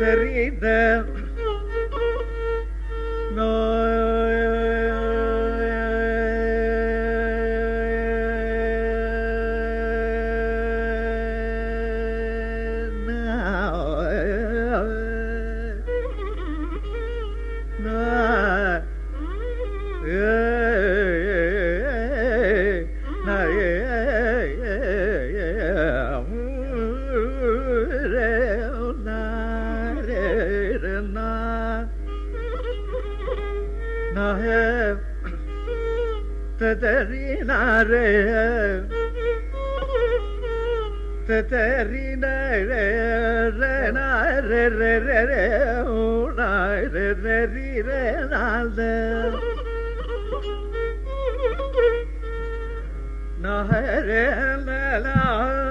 தெரிந்த re te te ri na re re na re re re re u na re re ri re na de na re la la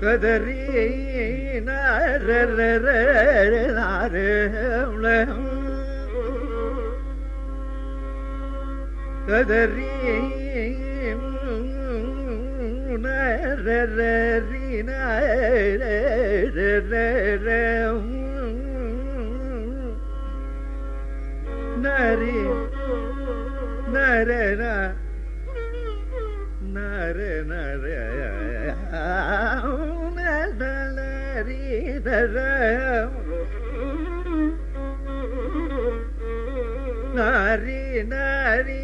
kadari na re re re na re le நரி நரன நர நர நரி நர நரி நரி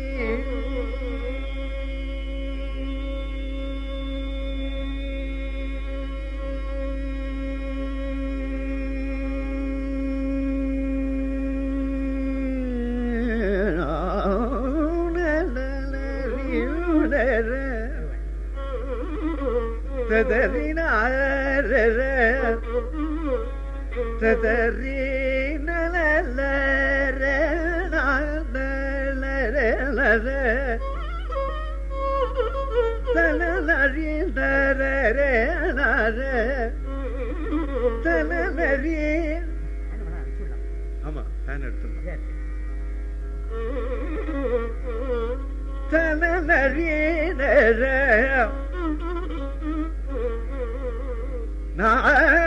teferrin nelere nelere Teleleri derere nare Teleleri Ama ben ırtırlam Teleleri derere Nare.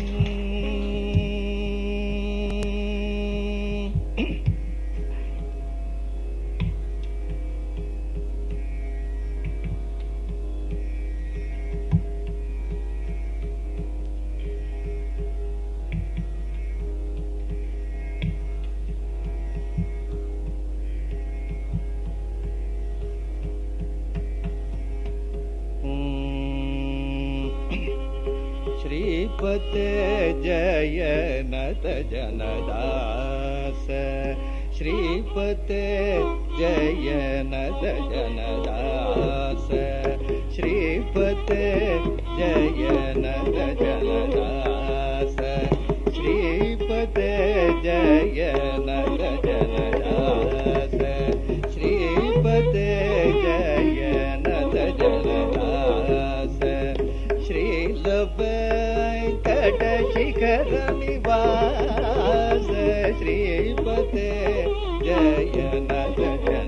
Mm-hmm. जनदास श्रीपते जय नत ಶಂಕರ ನಿವಾಸ ಶ್ರೀಪತೆ ಜಯನ ಜಯ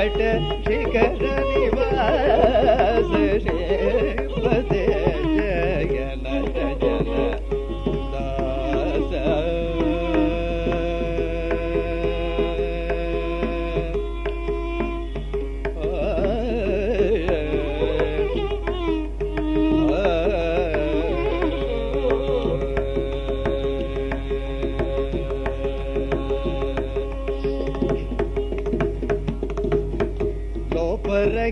వెంకట శిఖర నివాస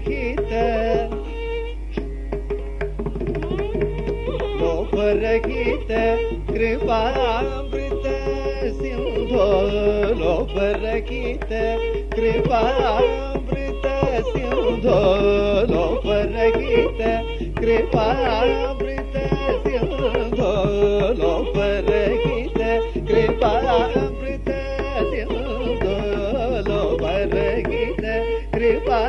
ರಹಿತ ಲೋಪರಹಿತ ಕೃಪಾಮೃತ ಸಿಂಧೋ ಲೋಪರಹಿತ ಕೃಪಾಮೃತ ಸಿಂಧೋ ಲೋಪರಹಿತ ಕೃಪಾಮೃತ ಸಿಂಧೋ ಲೋಪರಹಿತ ಕೃಪಾಮೃತ ಸಿಂಧೋ ಲೋಪರಹಿತ ಕೃಪಾ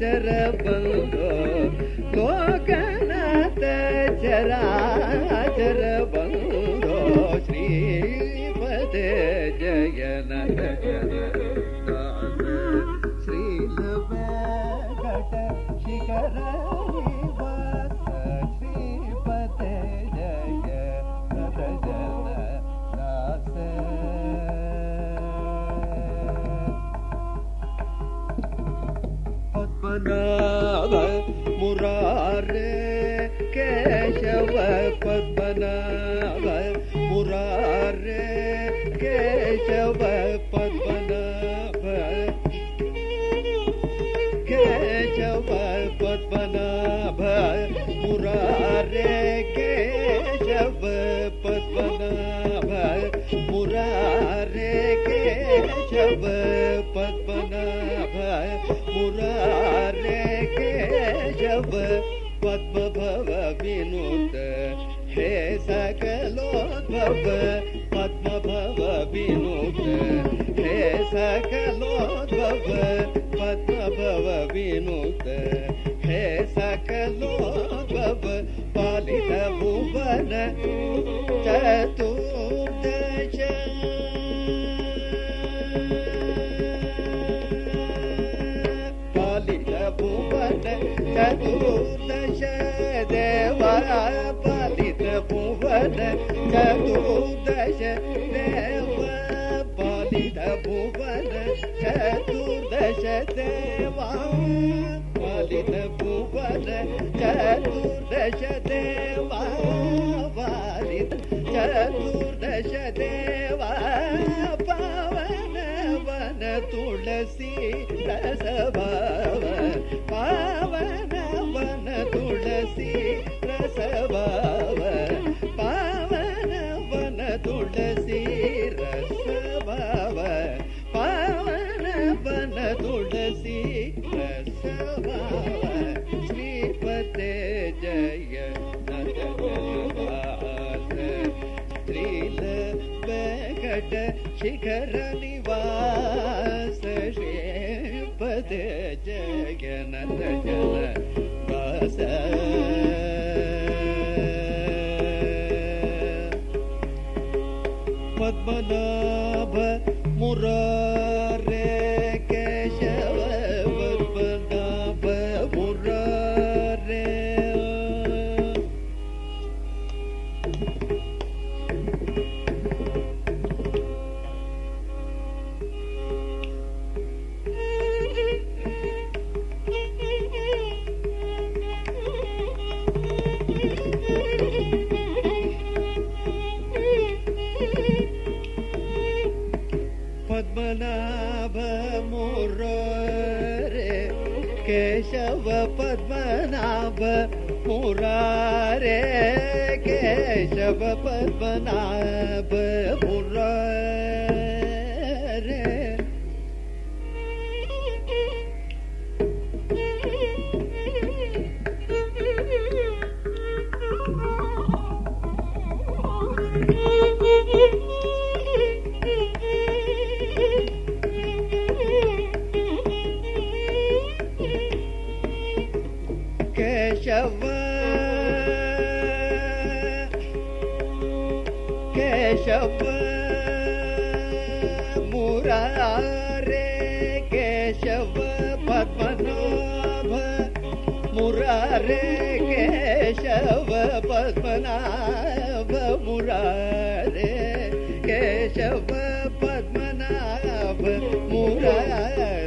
ಚರ ಬಂದೋ ಲೋಕನಾಥ ಚರ ಚರ ಬಂದೋ पद्मनाभ मुरारे केशव पद्मनाभ मुरारे केशव पद्मनाभ केशव पद्मनाभ मुरारे केशव पद्मनाभ मुरारे शब पद्मनाभ मुरारे केशव पद्म भव विनोद, हे सकलोद्भव पद्म भव विनोद, हे सकलोद्भव पद्म भव विनोद हे सकलोद्भव पालित भुवन, चतुर चतुर्दश देवा கரணி केशव। मुरारे केशव पद्मनाभ। मुरारे केशव पद्मनाभ। मुरारे केशव पद्मनाभ। मुरारे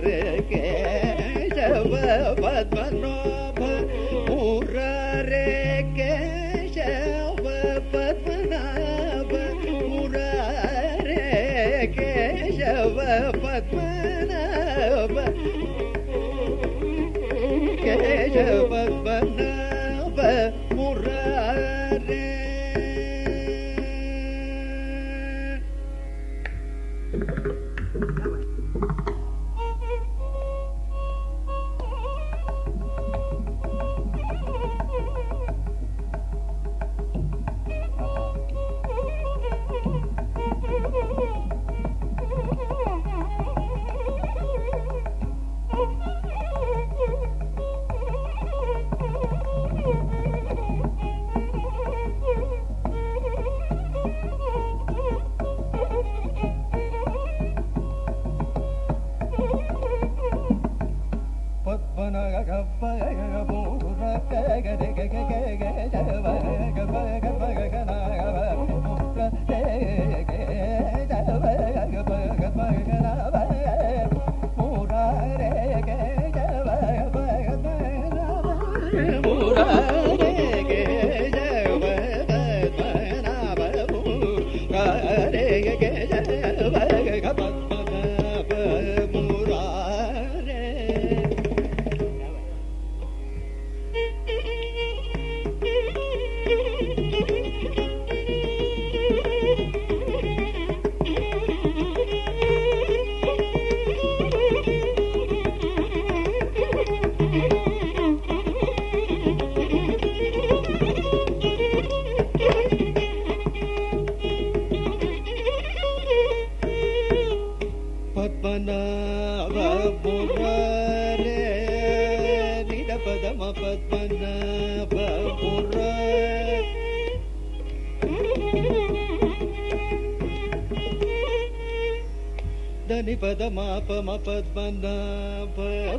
ಪದ ಮಾಪ ಮ ಪದ್ಮನಾಭ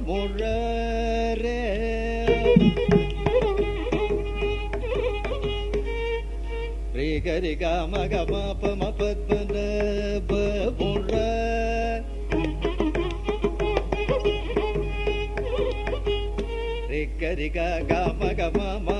ಮುರಾರೆ ರೇ ಗರಿ ಗ ಮ ಗ ಮ ಪ ಮ ಪದ್ಮನಾಭ ಮುರಾರೆ ರೆ ಗರಿ ಗ ಗ ಮ ಗ ಮ ಮ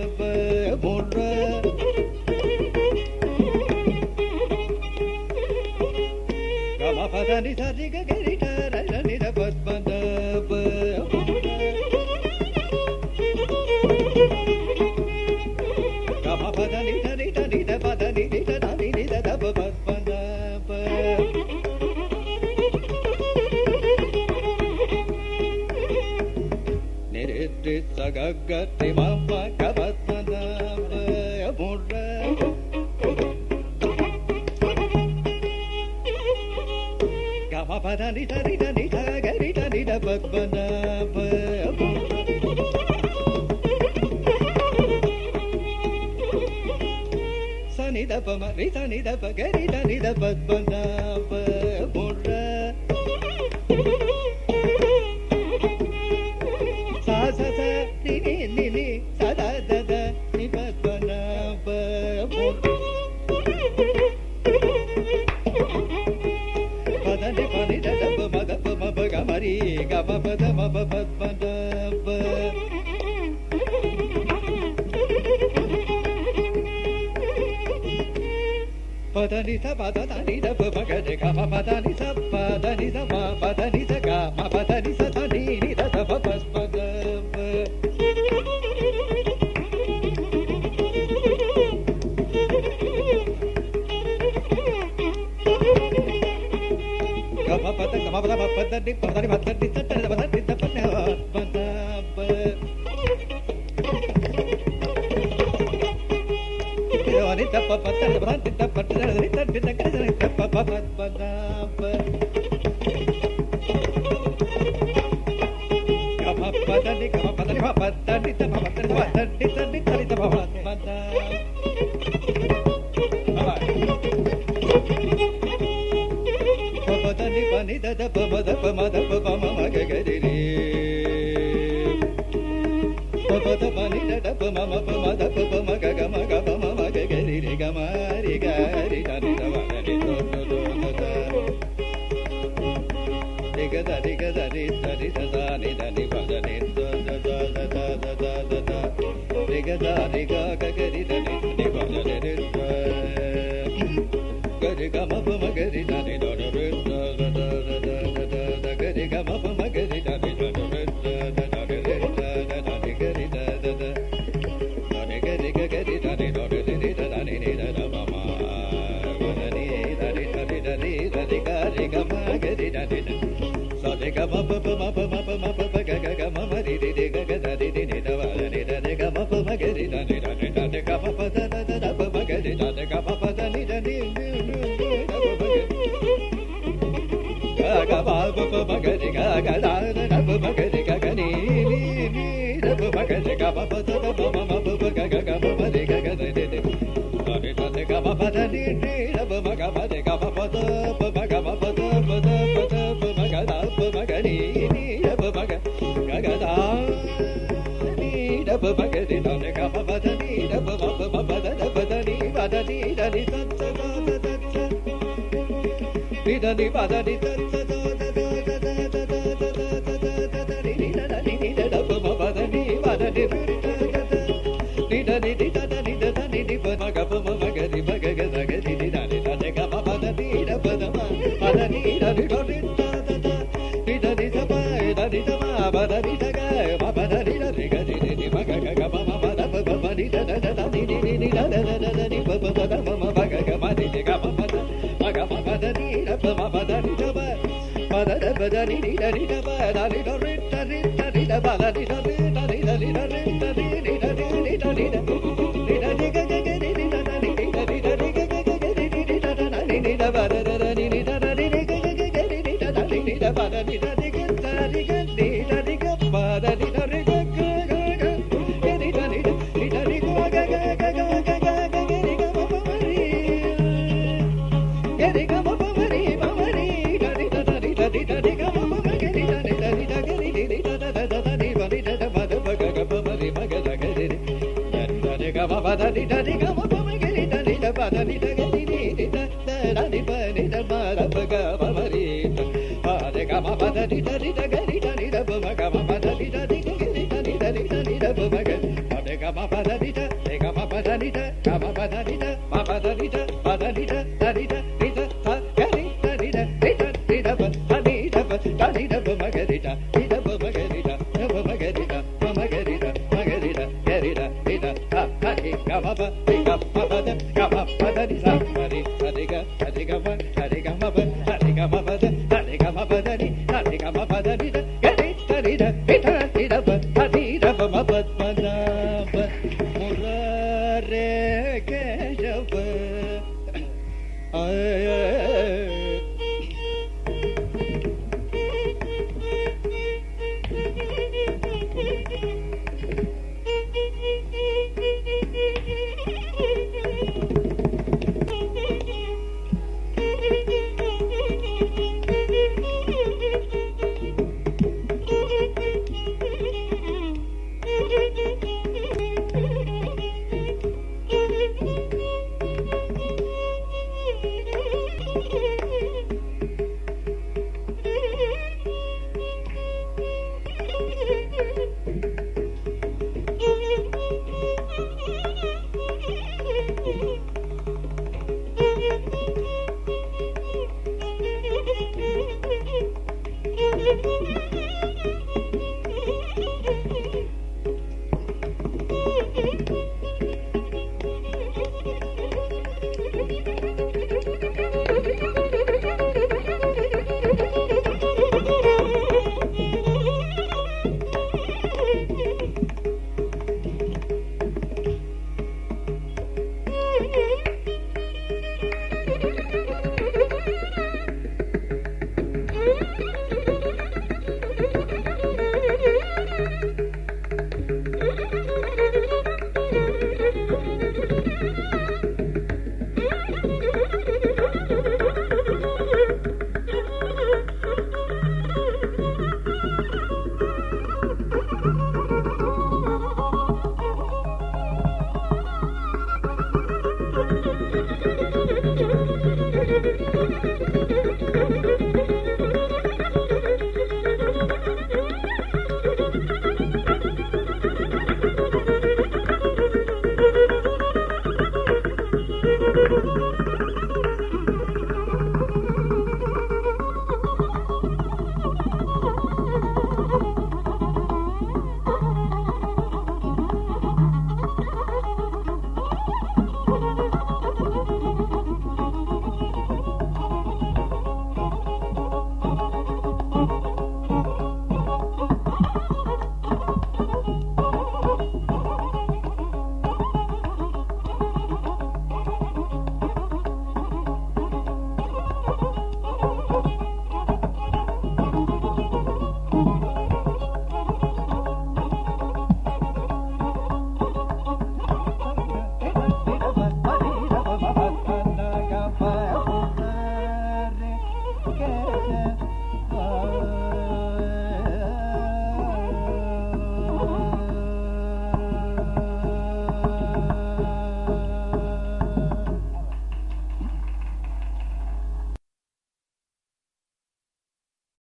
ககத்தை மம்ம கபத்மத முர்ர கமபத நித நித நித கரித நித பத்மன சனித பம நித நித பகரித நித பத்மன పదని పదని పగని గమ పదని పదని పదని గమ పదని సని పద గమ పద గమ పద పదని పదని పదని సట్టని పదని Ba ba da ba ni da da ba ma ma ba ma da ba ba ma ga ga ma ga ba ಗ ಮರಿ ಗರಿ ಧನಿ ಧನಿ ದೊಡ್ಡ ದೊಡ್ಡ ದಿಗ ಧರಿ ಗ ಧರಿ ಧರಿ ಧಾನಿ ಧನಿ ಭಜನಿ ದಿಗ ಧಾರಿ ಗ ಗರಿ ಧನಿ ಧನಿ ಭಜನಿ ಗರಿ ಗ ಮಗ ಗರಿ ಧನಿ ದೊಡ್ಡ మగ. నీ నీడబ మగ గగదా నీడబ మగ ని తత్త పమ పద నిడబ పద పద నిడ నిడ పద నిడ రిట రిట నిడ పద నిడ రిట నిడ నిడ రిట నిడ